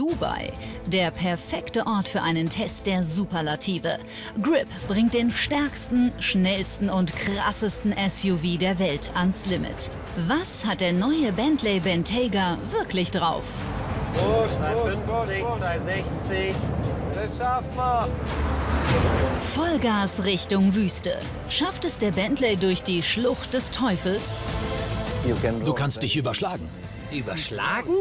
Dubai. Der perfekte Ort für einen Test der Superlative. Grip bringt den stärksten, schnellsten und krassesten SUV der Welt ans Limit. Was hat der neue Bentley Bentayga wirklich drauf? Push, push, push, 260. Das schafft man. Vollgas Richtung Wüste. Schafft es der Bentley durch die Schlucht des Teufels? Du kannst dich überschlagen. Überschlagen?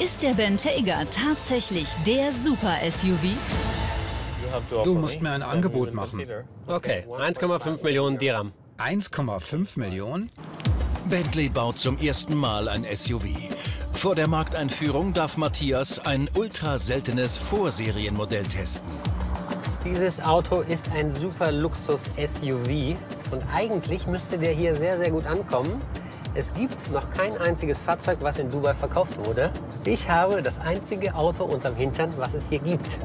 Ist der Bentayga tatsächlich der Super-SUV? Du musst mir ein Angebot machen. Okay, 1,5 Millionen Dirham. 1,5 Millionen? Bentley baut zum ersten Mal ein SUV. Vor der Markteinführung darf Matthias ein ultra seltenes Vorserienmodell testen. Dieses Auto ist ein super Luxus-SUV und eigentlich müsste der hier sehr, sehr gut ankommen. Es gibt noch kein einziges Fahrzeug, was in Dubai verkauft wurde. Ich habe das einzige Auto unterm Hintern, was es hier gibt.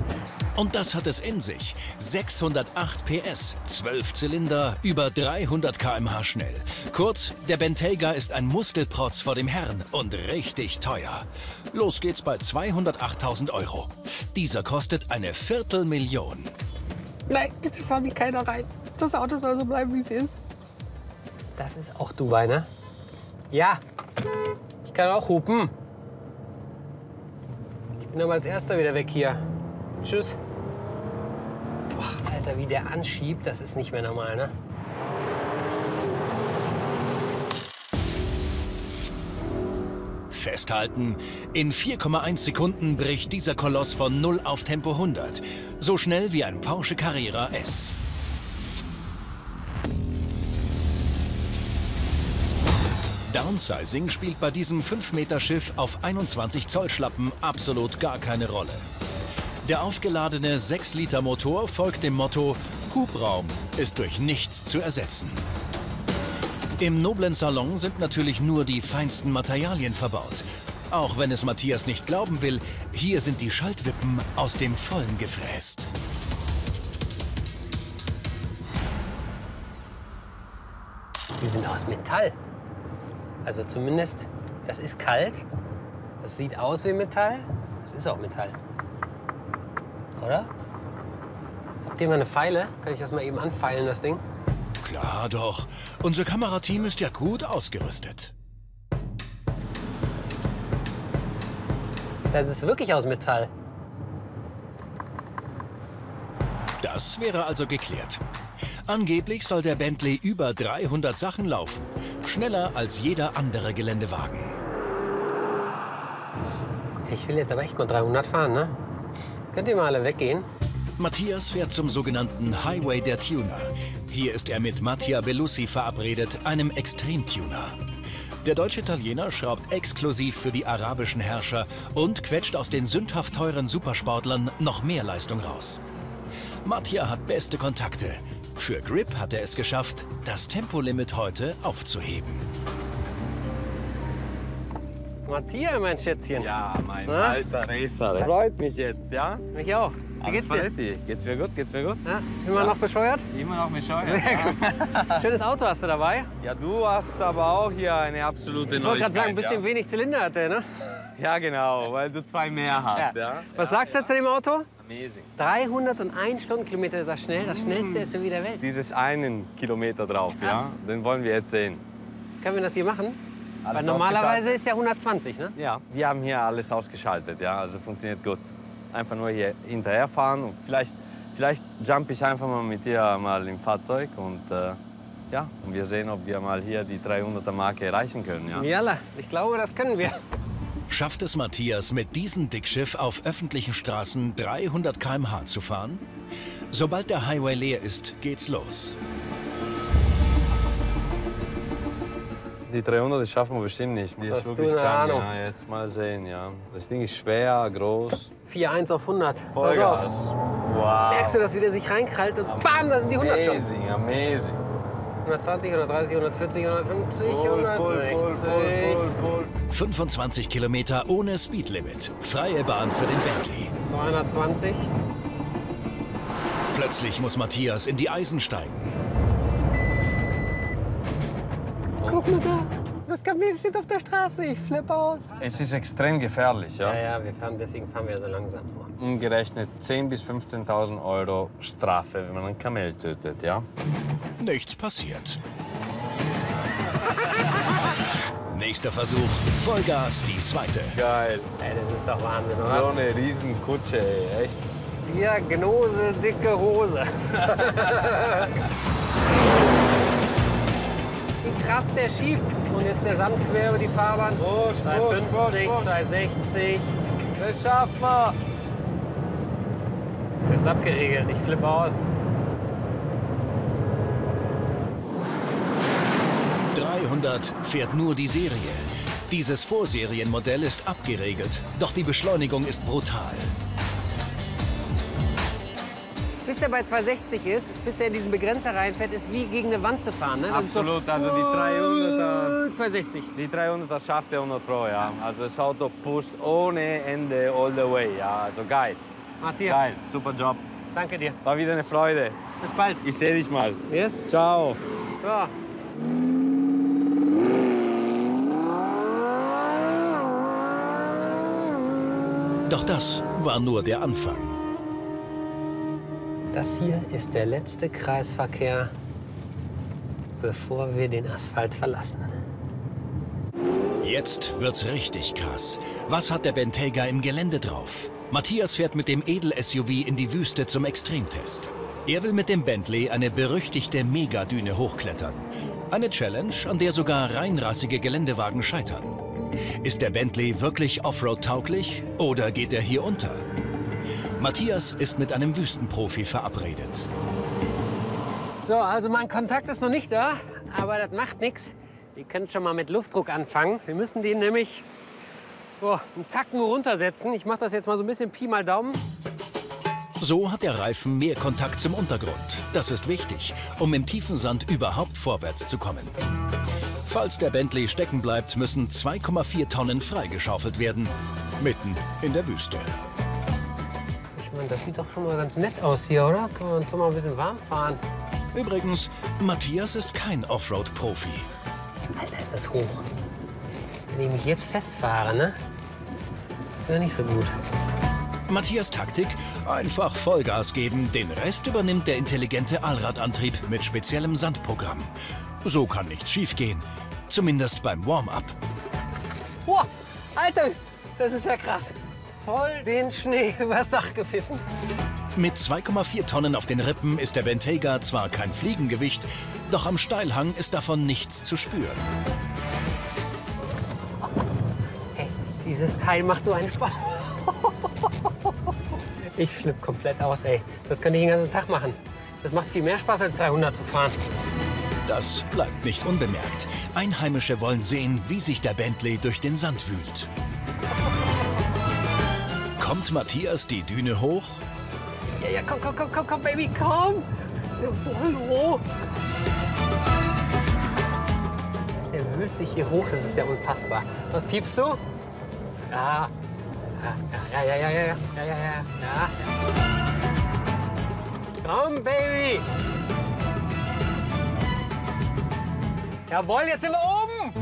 Und das hat es in sich. 608 PS, 12 Zylinder, über 300 km/h schnell. Kurz, der Bentayga ist ein Muskelprotz vor dem Herrn und richtig teuer. Los geht's bei 208.000 Euro. Dieser kostet eine Viertelmillion. Nein, bitte fahr mich keiner rein. Das Auto soll so bleiben, wie es ist. Das ist auch Dubai, ne? Ja, ich kann auch hupen. Ich bin aber als Erster wieder weg hier. Tschüss. Boah, Alter, wie der anschiebt, das ist nicht mehr normal, ne? Festhalten, in 4,1 Sekunden bricht dieser Koloss von 0 auf Tempo 100. So schnell wie ein Porsche Carrera S. Downsizing spielt bei diesem 5-Meter-Schiff auf 21 Zoll Schlappen absolut gar keine Rolle. Der aufgeladene 6-Liter-Motor folgt dem Motto Hubraum ist durch nichts zu ersetzen. Im noblen Salon sind natürlich nur die feinsten Materialien verbaut. Auch wenn es Matthias nicht glauben will, hier sind die Schaltwippen aus dem Vollen gefräst. Die sind aus Metall. Also zumindest, das ist kalt. Das sieht aus wie Metall. Das ist auch Metall. Oder? Habt ihr mal eine Pfeile? Kann ich das mal eben anfeilen, das Ding? Klar doch. Unser Kamerateam ist ja gut ausgerüstet. Das ist wirklich aus Metall. Das wäre also geklärt. Angeblich soll der Bentley über 300 Sachen laufen. Schneller als jeder andere Geländewagen. Ich will jetzt aber echt mal 300 fahren, ne? Könnt ihr mal alle weggehen? Matthias fährt zum sogenannten Highway der Tuner. Hier ist er mit Mattia Bellussi verabredet, einem Extremtuner. Der deutsche Italiener schraubt exklusiv für die arabischen Herrscher und quetscht aus den sündhaft teuren Supersportlern noch mehr Leistung raus. Mattia hat beste Kontakte. Für Grip hat er es geschafft, das Tempolimit heute aufzuheben. Matthias, mein Schätzchen. Ja, mein Na? alter Racer. Freut mich jetzt, ja? Mich auch. Wie Alles geht's dir? paletti. Geht's mir gut? Geht's mir gut? Ja, immer noch bescheuert? Immer noch mit Scheuer. Sehr gut. Schönes Auto hast du dabei. Ja, du hast aber auch hier eine absolute Ich wollte gerade sagen, ein bisschen ja. wenig Zylinder hat der, ne? ja, genau, weil du zwei mehr hast, ja. Was sagst du zu dem Auto? Amazing. 301 Stundenkilometer ist das schnell, das schnellste SUV der Welt. Dieses einen Kilometer drauf, ja, den wollen wir jetzt sehen. Können wir das hier machen? Weil Alles normalerweise ausgeschaltet. ist ja 120, ne? Ja, wir haben hier alles ausgeschaltet, ja, also funktioniert gut. Einfach nur hier hinterherfahren und vielleicht, vielleicht jump ich einfach mal mit dir mal im Fahrzeug und äh, ja, und wir sehen, ob wir mal hier die 300er Marke erreichen können, ja. Jalla, ich glaube, das können wir. Schafft es Matthias, mit diesem Dickschiff auf öffentlichen Straßen 300 km/h zu fahren? Sobald der Highway leer ist, geht's los. Die 300 das schaffen wir bestimmt nicht. Die ist wirklich Ahnung? Ja, jetzt mal sehen, ja. Das Ding ist schwer, groß. 4,1 auf 100. Pass auf. Vollgas. Wow. Merkst du, dass wieder sich reinkrallt und bam, da sind die 100 schon. Amazing, amazing. 120, 130, 140, 150, Pull, pull, 160. pull, pull, pull. 25 Kilometer ohne Speedlimit. Freie Bahn für den Bentley. 220. Plötzlich muss Matthias in die Eisen steigen. Guck mal da. das Kamel steht auf der Straße. Ich flippe aus. Es ist extrem gefährlich, ja. Ja, ja, wir fahren, deswegen fahren wir so langsam. Umgerechnet 10.000 bis 15.000 Euro Strafe, wenn man ein Kamel tötet, ja. Nichts passiert. Nächster Versuch. Vollgas, die zweite. Geil. Ey, das ist doch Wahnsinn, oder? So eine Riesenkutsche, ey. echt. Diagnose, dicke Hose. Wie krass der schiebt. Und jetzt der Sand quer über die Fahrbahn. Push, 250, 260. Das schafft man. Das ist abgeregelt. Ich flippe aus. 300 fährt nur die Serie. Dieses Vorserienmodell ist abgeregelt, doch die Beschleunigung ist brutal. Bis er bei 260 ist, bis er in diesen Begrenzer reinfährt, ist wie gegen eine Wand zu fahren. Ne? Das ist so, Absolut, also die 300er, 260. die 300er schafft er 100 Pro, ja. Also das Auto pusht ohne Ende all the way, ja. Also geil, Matthias, geil, super Job. danke dir. War wieder eine Freude. Bis bald. Ich sehe dich mal. Yes. Ciao. So. Doch das war nur der Anfang. Das hier ist der letzte Kreisverkehr, bevor wir den Asphalt verlassen. Jetzt wird's richtig krass. Was hat der Bentayga im Gelände drauf? Matthias fährt mit dem Edel-SUV in die Wüste zum Extremtest. Er will mit dem Bentley eine berüchtigte Megadüne hochklettern. Eine Challenge, an der sogar reinrassige Geländewagen scheitern. Ist der Bentley wirklich Offroad-tauglich oder geht er hier unter? Matthias ist mit einem Wüstenprofi verabredet. So, also mein Kontakt ist noch nicht da, aber das macht nichts. Wir können schon mal mit Luftdruck anfangen. Wir müssen den nämlich oh, einen Tacken runtersetzen. Ich mache das jetzt mal so ein bisschen Pi mal Daumen. So hat der Reifen mehr Kontakt zum Untergrund. Das ist wichtig, um im tiefen Sand überhaupt vorwärts zu kommen. Falls der Bentley stecken bleibt, müssen 2,4 Tonnen freigeschaufelt werden. Mitten in der Wüste. Ich meine, das sieht doch schon mal ganz nett aus hier, oder? Kann man uns doch mal ein bisschen warm fahren. Übrigens, Matthias ist kein Offroad-Profi. Alter, ist das hoch. Wenn ich mich jetzt festfahre, ne? Das wäre nicht so gut. Matthias Taktik? Einfach Vollgas geben. Den Rest übernimmt der intelligente Allradantrieb mit speziellem Sandprogramm. So kann nichts schiefgehen. Zumindest beim Warm-up. Boah, Alter, das ist ja krass. Voll den Schnee übers Dach gepfiffen. Mit 2,4 Tonnen auf den Rippen ist der Bentayga zwar kein Fliegengewicht, doch am Steilhang ist davon nichts zu spüren. Hey, dieses Teil macht so einen Spaß. Ich flippe komplett aus, ey. Das könnte ich den ganzen Tag machen. Das macht viel mehr Spaß, als 300 zu fahren. Das bleibt nicht unbemerkt. Einheimische wollen sehen, wie sich der Bentley durch den Sand wühlt. Kommt Matthias die Düne hoch? Ja, ja, komm, komm, komm, komm, komm, Baby, komm. Ja, hoch. Der wühlt sich hier hoch, das ist ja unfassbar. Was piepst du? Ja, ja, ja, ja, ja, ja, ja, ja, ja. Komm, Baby. Jawohl, jetzt sind wir oben.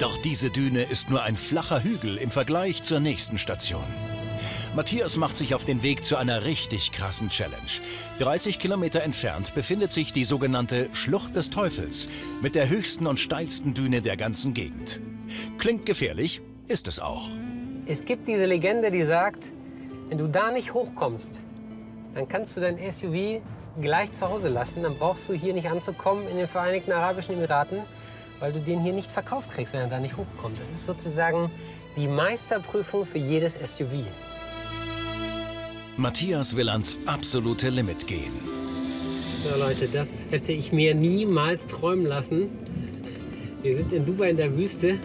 Doch diese Düne ist nur ein flacher Hügel im Vergleich zur nächsten Station. Matthias macht sich auf den Weg zu einer richtig krassen Challenge. 30 Kilometer entfernt befindet sich die sogenannte Schlucht des Teufels mit der höchsten und steilsten Düne der ganzen Gegend. Klingt gefährlich, ist es auch. Es gibt diese Legende, die sagt, wenn du da nicht hochkommst, dann kannst du dein SUV gleich zu Hause lassen. Dann brauchst du hier nicht anzukommen in den Vereinigten Arabischen Emiraten, weil du den hier nicht verkauft kriegst, wenn er da nicht hochkommt. Das ist sozusagen die Meisterprüfung für jedes SUV. Matthias will ans absolute Limit gehen. Ja, Leute, das hätte ich mir niemals träumen lassen. Wir sind in Dubai in der Wüste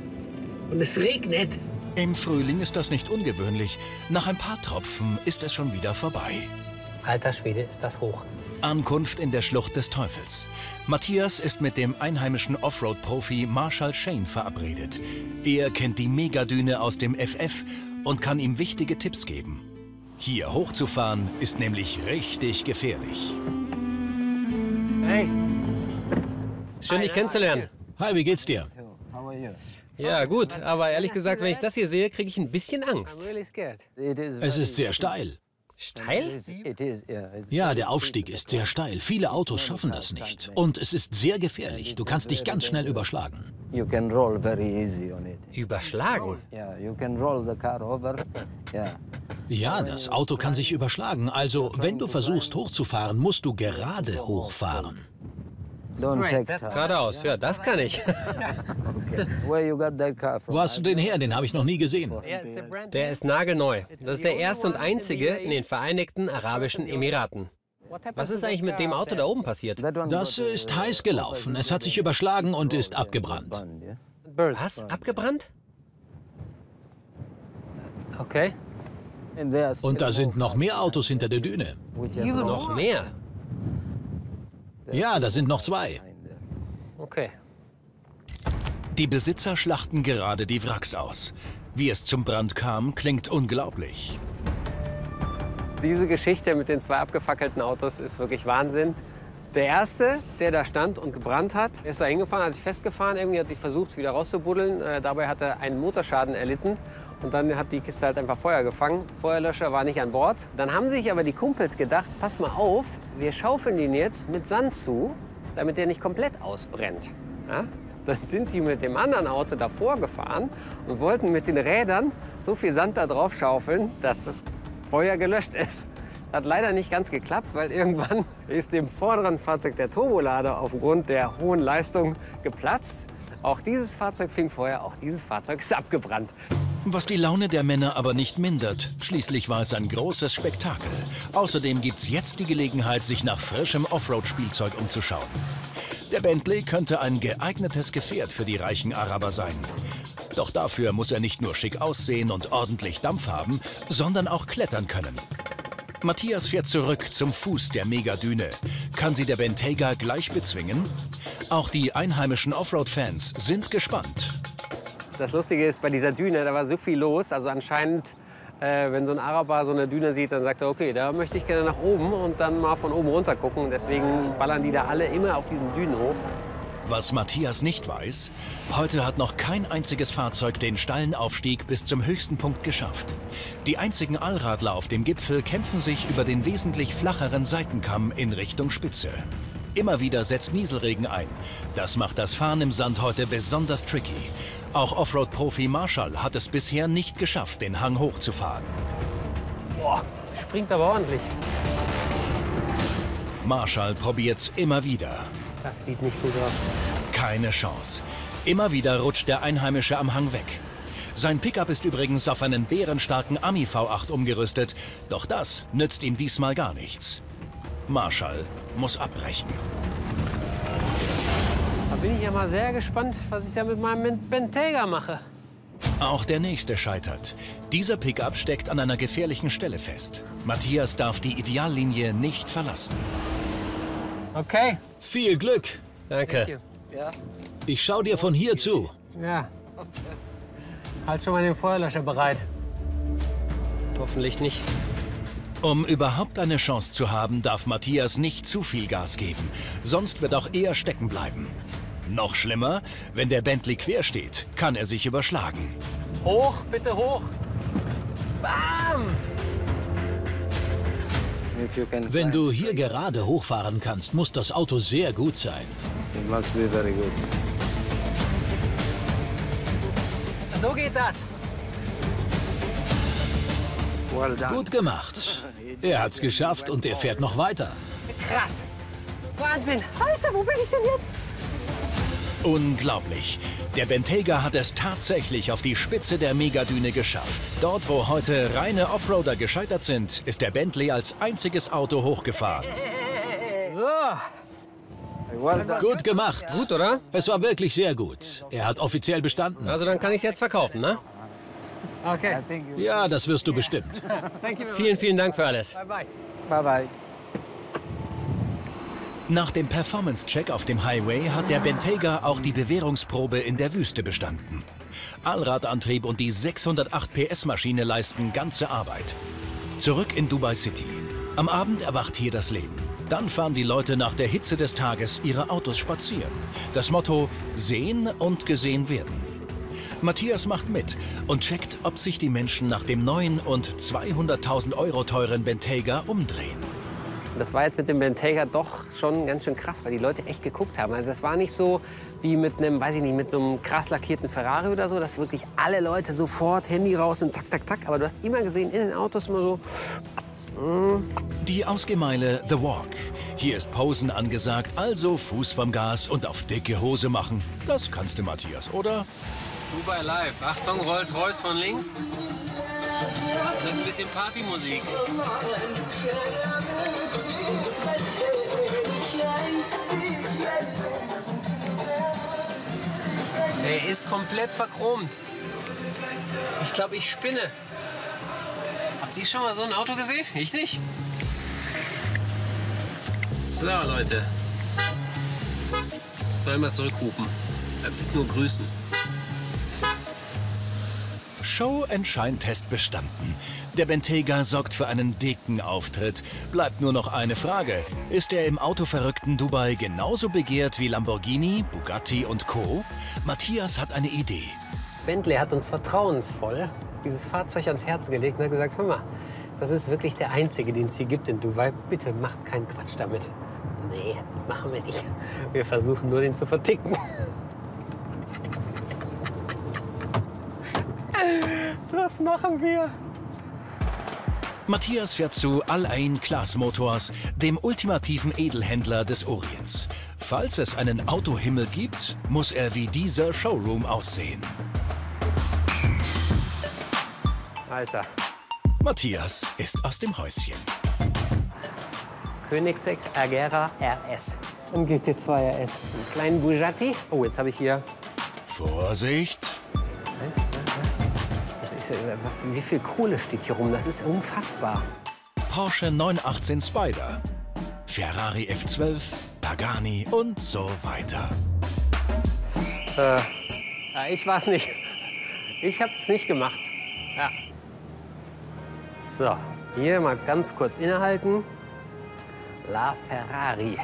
und es regnet. Im Frühling ist das nicht ungewöhnlich. Nach ein paar Tropfen ist es schon wieder vorbei. Alter Schwede, ist das hoch. Ankunft in der Schlucht des Teufels. Matthias ist mit dem einheimischen Offroad-Profi Marshall Shane verabredet. Er kennt die Megadüne aus dem FF und kann ihm wichtige Tipps geben. Hier hochzufahren ist nämlich richtig gefährlich. Hey. Schön, dich kennenzulernen. Hi, wie geht's dir? Ja, gut, aber ehrlich gesagt, wenn ich das hier sehe, kriege ich ein bisschen Angst. Es ist sehr steil. Steil? Ja, der Aufstieg ist sehr steil. Viele Autos schaffen das nicht. Und es ist sehr gefährlich. Du kannst dich ganz schnell überschlagen. Überschlagen? Ja, das Auto kann sich überschlagen. Also, wenn du versuchst hochzufahren, musst du gerade hochfahren. Geradeaus, ja, das kann ich. Wo hast du den her? Den habe ich noch nie gesehen. Der ist nagelneu. Das ist der erste und einzige in den Vereinigten Arabischen Emiraten. Was ist eigentlich mit dem Auto da oben passiert? Das ist heiß gelaufen. Es hat sich überschlagen und ist abgebrannt. Was? Abgebrannt? Okay. Und da sind noch mehr Autos hinter der Düne. Noch mehr? Ja, da sind noch zwei. Okay. Die Besitzer schlachten gerade die Wracks aus. Wie es zum Brand kam, klingt unglaublich. Diese Geschichte mit den zwei abgefackelten Autos ist wirklich Wahnsinn. Der erste, der da stand und gebrannt hat, ist da hingefahren, hat sich festgefahren, irgendwie hat sich versucht, wieder rauszubuddeln. Äh, dabei hat er einen Motorschaden erlitten. Und dann hat die Kiste halt einfach Feuer gefangen. Feuerlöscher war nicht an Bord. Dann haben sich aber die Kumpels gedacht, pass mal auf, wir schaufeln den jetzt mit Sand zu, damit der nicht komplett ausbrennt. Ja? Dann sind die mit dem anderen Auto davor gefahren und wollten mit den Rädern so viel Sand da drauf schaufeln, dass das Feuer gelöscht ist. Hat leider nicht ganz geklappt, weil irgendwann ist dem vorderen Fahrzeug der Turbolader aufgrund der hohen Leistung geplatzt. Auch dieses Fahrzeug fing Feuer, auch dieses Fahrzeug ist abgebrannt. Was die Laune der Männer aber nicht mindert. Schließlich war es ein großes Spektakel. Außerdem gibt's jetzt die Gelegenheit, sich nach frischem Offroad-Spielzeug umzuschauen. Der Bentley könnte ein geeignetes Gefährt für die reichen Araber sein. Doch dafür muss er nicht nur schick aussehen und ordentlich Dampf haben, sondern auch klettern können. Matthias fährt zurück zum Fuß der Megadüne. Kann sie der Bentayga gleich bezwingen? Auch die einheimischen Offroad-Fans sind gespannt. Das Lustige ist, bei dieser Düne, da war so viel los. Also anscheinend, äh, wenn so ein Araber so eine Düne sieht, dann sagt er, okay, da möchte ich gerne nach oben und dann mal von oben runter gucken. Deswegen ballern die da alle immer auf diesen Dünen hoch. Was Matthias nicht weiß, heute hat noch kein einziges Fahrzeug den steilen Aufstieg bis zum höchsten Punkt geschafft. Die einzigen Allradler auf dem Gipfel kämpfen sich über den wesentlich flacheren Seitenkamm in Richtung Spitze. Immer wieder setzt Nieselregen ein. Das macht das Fahren im Sand heute besonders tricky. Auch Offroad-Profi Marshall hat es bisher nicht geschafft, den Hang hochzufahren. Boah, springt aber ordentlich. Marshall probiert's immer wieder. Das sieht nicht gut aus. Keine Chance. Immer wieder rutscht der Einheimische am Hang weg. Sein Pickup ist übrigens auf einen bärenstarken Ami V8 umgerüstet, doch das nützt ihm diesmal gar nichts. Marshall muss abbrechen bin ich ja mal sehr gespannt, was ich da mit meinem Bentayga mache. Auch der nächste scheitert. Dieser Pickup steckt an einer gefährlichen Stelle fest. Matthias darf die Ideallinie nicht verlassen. Okay. Viel Glück. Danke. Ich schau dir von hier zu. Ja. Halt schon mal den Feuerlöscher bereit. Hoffentlich nicht. Um überhaupt eine Chance zu haben, darf Matthias nicht zu viel Gas geben. Sonst wird auch er stecken bleiben. Noch schlimmer, wenn der Bentley quer steht, kann er sich überschlagen. Hoch, bitte hoch. Bam! Wenn du hier gerade hochfahren kannst, muss das Auto sehr gut sein. So geht das. Gut gemacht. Er hat's geschafft und er fährt noch weiter. Krass. Wahnsinn. Alter, wo bin ich denn jetzt? Unglaublich. Der Bentayga hat es tatsächlich auf die Spitze der Megadüne geschafft. Dort, wo heute reine Offroader gescheitert sind, ist der Bentley als einziges Auto hochgefahren. So. Gut gemacht. Gut, oder? Es war wirklich sehr gut. Er hat offiziell bestanden. Also dann kann ich es jetzt verkaufen, ne? Okay. Ja, das wirst du bestimmt. vielen, vielen Dank für alles. Bye, bye. Bye, bye. Nach dem Performance-Check auf dem Highway hat der Bentayga auch die Bewährungsprobe in der Wüste bestanden. Allradantrieb und die 608 PS-Maschine leisten ganze Arbeit. Zurück in Dubai City. Am Abend erwacht hier das Leben. Dann fahren die Leute nach der Hitze des Tages ihre Autos spazieren. Das Motto sehen und gesehen werden. Matthias macht mit und checkt, ob sich die Menschen nach dem neuen und 200.000 Euro teuren Bentayga umdrehen. Das war jetzt mit dem Bentayga doch schon ganz schön krass, weil die Leute echt geguckt haben. Also das war nicht so wie mit einem, weiß ich nicht, mit so einem krass lackierten Ferrari oder so, dass wirklich alle Leute sofort Handy raus und tak, tak, tak. Aber du hast immer gesehen, in den Autos immer so, Die Ausgemeile The Walk. Hier ist Posen angesagt, also Fuß vom Gas und auf dicke Hose machen. Das kannst du, Matthias, oder? Dubai Live. Achtung, Rolls-Royce von links. Mit ein bisschen Partymusik. Ist komplett verchromt. Ich glaube, ich spinne. Habt ihr schon mal so ein Auto gesehen? Ich nicht. So, Leute. Soll mal zurückrufen. Das ist nur Grüßen. Show and Shine Test bestanden. Der Bentayga sorgt für einen dicken Auftritt. Bleibt nur noch eine Frage. Ist er im autoverrückten Dubai genauso begehrt wie Lamborghini, Bugatti und Co? Matthias hat eine Idee. Bentley hat uns vertrauensvoll dieses Fahrzeug ans Herz gelegt und hat gesagt, hör mal, das ist wirklich der einzige, den es hier gibt in Dubai. Bitte macht keinen Quatsch damit. Nee, machen wir nicht. Wir versuchen nur, den zu verticken. Das machen wir. Matthias fährt zu Al-Ain Class Motors, dem ultimativen Edelhändler des Orients. Falls es einen Autohimmel gibt, muss er wie dieser Showroom aussehen. Alter, Matthias ist aus dem Häuschen. Koenigsegg Agera RS. Ein GT2 RS. Einen kleinen Bugatti. Oh, jetzt habe ich hier. Vorsicht! Eins, zwei. Das ist, ja- wie viel Kohle steht hier rum? Das ist unfassbar. Porsche 918 Spider, Ferrari F12, Pagani und so weiter. Ja, ich war's nicht. Ich hab's nicht gemacht. Ja. So, hier mal ganz kurz innehalten. La Ferrari.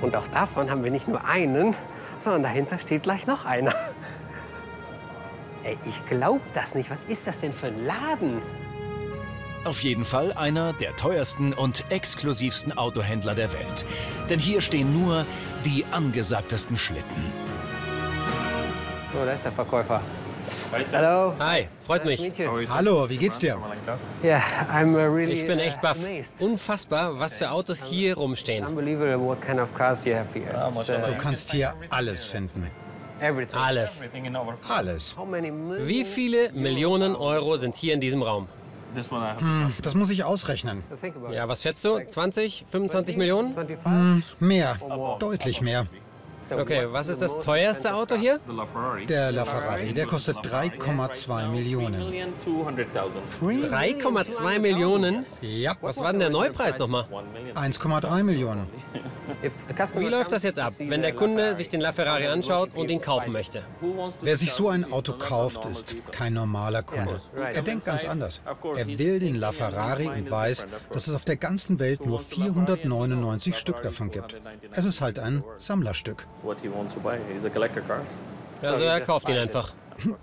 Und auch davon haben wir nicht nur einen, sondern dahinter steht gleich noch einer. Ey, ich glaub das nicht. Was ist das denn für ein Laden? Auf jeden Fall einer der teuersten und exklusivsten Autohändler der Welt. Denn hier stehen nur die angesagtesten Schlitten. Oh, da ist der Verkäufer. Hallo. Hi, freut mich. Hallo, wie geht's dir? Uh, Ich bin echt baff. amazed. Unfassbar, was für Autos hier rumstehen. It's, Du uh, kannst hier alles finden. Everything. Alles. Alles. How many million- Wie viele Millionen Euro sind hier in diesem Raum? Das muss ich ausrechnen. Ja, was schätzt du? 20, 25 Millionen? 25? Mehr. Deutlich mehr. Okay, was ist das teuerste Auto hier? Der LaFerrari, der kostet 3,2 Millionen. 3,2 Millionen? Ja, Was war denn der Neupreis nochmal? 1,3 Millionen. Wie läuft das jetzt ab, wenn der Kunde sich den LaFerrari anschaut und ihn kaufen möchte? Wer sich so ein Auto kauft, ist kein normaler Kunde. Er denkt ganz anders. Er will den LaFerrari und weiß, dass es auf der ganzen Welt nur 499 Stück davon gibt. Es ist halt ein Sammlerstück. What he wants to buy. He's a collector cars. Also er kauft ihn einfach.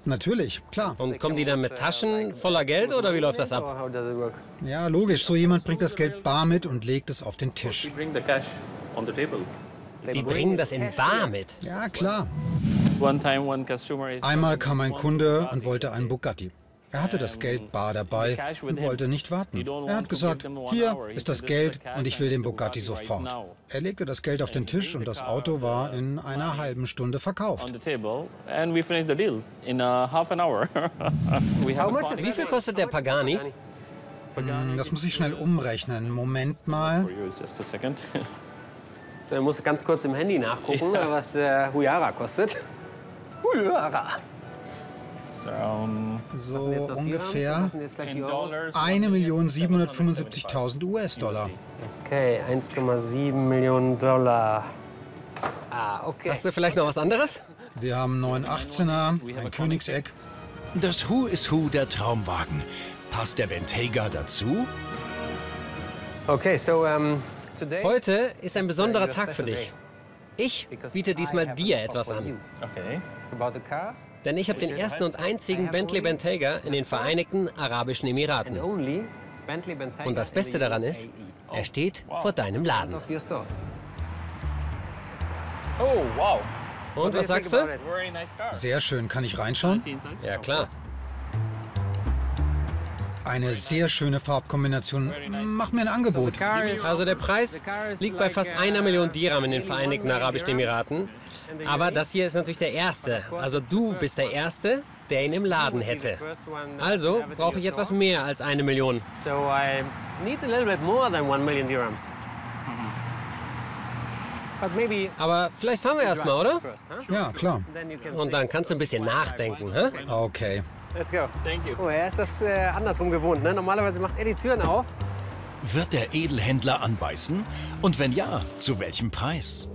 Natürlich, klar. Und kommen die dann mit Taschen voller Geld oder wie läuft das ab? Or how does it work? Ja, logisch. So jemand bringt das Geld bar mit und legt es auf den Tisch. bring the cash on the table. Die bringen das in Bar mit. Ja, klar. Einmal kam ein Kunde und wollte einen Bugatti. Er hatte das Geld bar dabei und wollte nicht warten. Er hat gesagt, hier ist das Geld und ich will den Bugatti sofort. Er legte das Geld auf den Tisch und das Auto war in einer halben Stunde verkauft. Wie viel kostet der Pagani? Hm, Das muss ich schnell umrechnen. Moment mal. So, ich muss ganz kurz im Handy nachgucken, was äh, Huyara kostet. Huyara. So ungefähr Was sind jetzt gleich die in Euros? dollars. 1.775.000 US-Dollar. Okay, 1,7 Millionen Dollar. Ah, okay. Hast du vielleicht noch was anderes? Wir haben 918er, ein Königseck. Das Who is Who der Traumwagen. Passt der Bentayga dazu? Okay, so um, Heute ist ein besonderer Tag für dich. Ich biete diesmal dir etwas an. Okay. Denn ich habe den ersten und einzigen Bentley Bentayga in den Vereinigten Arabischen Emiraten. Und das Beste daran ist, er steht vor deinem Laden. Oh, wow. Und was sagst du? Sehr schön. Kann ich reinschauen? Ja, klar. Eine sehr schöne Farbkombination. Mach mir ein Angebot. Also der Preis liegt bei fast einer Million Dirham in den Vereinigten Arabischen Emiraten. Aber das hier ist natürlich der erste. Also du bist der Erste, der ihn im Laden hätte. Also brauche ich etwas mehr als eine Million. So I need a little bit more than one million dirhams. But maybe Aber vielleicht fahren wir erstmal, oder? Ja, klar. Und dann kannst du ein bisschen nachdenken, hä? Okay. Let's go. Thank you. Oh, er ist das äh, andersrum gewohnt, ne? Normalerweise macht er die Türen auf. Wird der Edelhändler anbeißen? Und wenn ja, zu welchem Preis?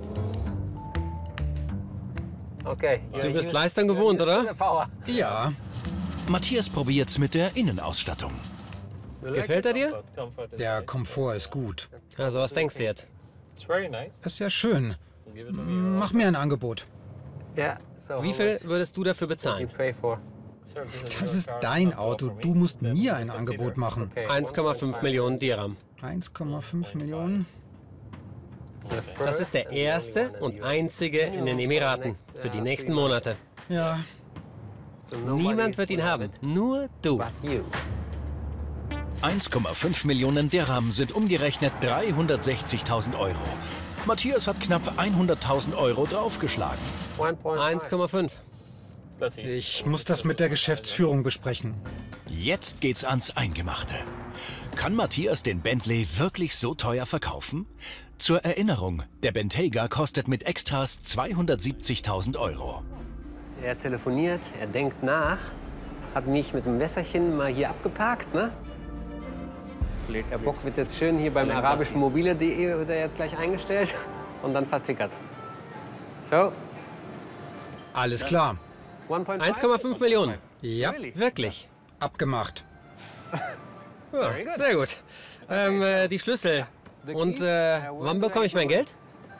Okay. Du bist Leistern gewohnt, oder? Ja, Matthias probiert's mit der Innenausstattung. Gefällt er dir? Der Komfort ist gut. Also was denkst du jetzt? Ist ja schön. Mach mir ein Angebot. Wie viel würdest du dafür bezahlen? Das ist dein Auto. Du musst mir ein. Angebot machen. Okay. 1,5 Millionen Dirham. 1,5 Millionen? Das ist der erste und einzige in den Emiraten für die nächsten Monate. Ja, Niemand wird ihn haben, nur du. But you. 1,5 Millionen Dirham sind umgerechnet 360.000 Euro. Matthias hat knapp 100.000 Euro draufgeschlagen. 1.5. 1,5. Let's see. ich muss das mit der Geschäftsführung besprechen. Jetzt geht's ans Eingemachte. Kann Matthias den Bentley wirklich so teuer verkaufen? Zur Erinnerung, der Bentayga kostet mit Extras 270.000 Euro. Er telefoniert, er denkt nach, hat mich mit dem Wässerchen mal hier abgeparkt, ne? Der Bock wird jetzt schön hier beim arabischen mobile.de wird er jetzt gleich eingestellt und dann vertickert. So, Alles klar. 1,5 Millionen. Ja, Wirklich. abgemacht. Ja, sehr gut. Ähm, äh, die Schlüssel. Und äh, wann bekomme ich mein Geld?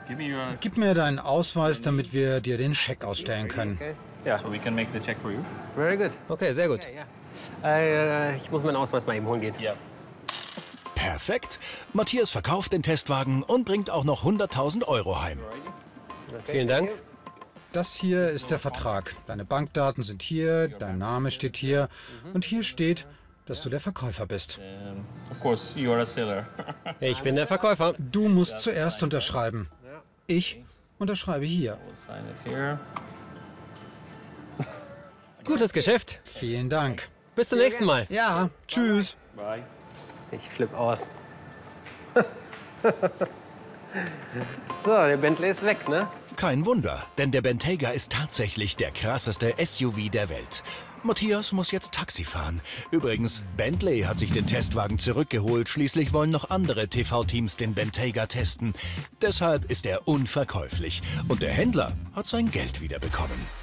Give me your. Gib mir deinen Ausweis, damit wir dir den Scheck ausstellen können. So we can make the check for you. Very good. Okay, sehr gut. Äh, ich muss meinen Ausweis mal eben holen gehen. Perfekt. Matthias verkauft den Testwagen und bringt auch noch 100.000 Euro heim. Vielen Dank. Das hier ist der Vertrag. Deine Bankdaten sind hier, dein Name steht hier und hier steht, dass du der Verkäufer bist. Seller. Ich bin der Verkäufer. Du musst zuerst unterschreiben. Ich unterschreibe hier. Gutes Geschäft. Vielen Dank. Bis zum nächsten Mal. Ja, tschüss. Bye. Ich flipp aus. so, der Bentley ist weg, ne? Kein Wunder, denn der Bentayga ist tatsächlich der krasseste SUV der Welt. Matthias muss jetzt Taxi fahren. Übrigens, Bentley hat sich den Testwagen zurückgeholt. Schließlich wollen noch andere TV-Teams den Bentayga testen. Deshalb ist er unverkäuflich. Und der Händler hat sein Geld wiederbekommen.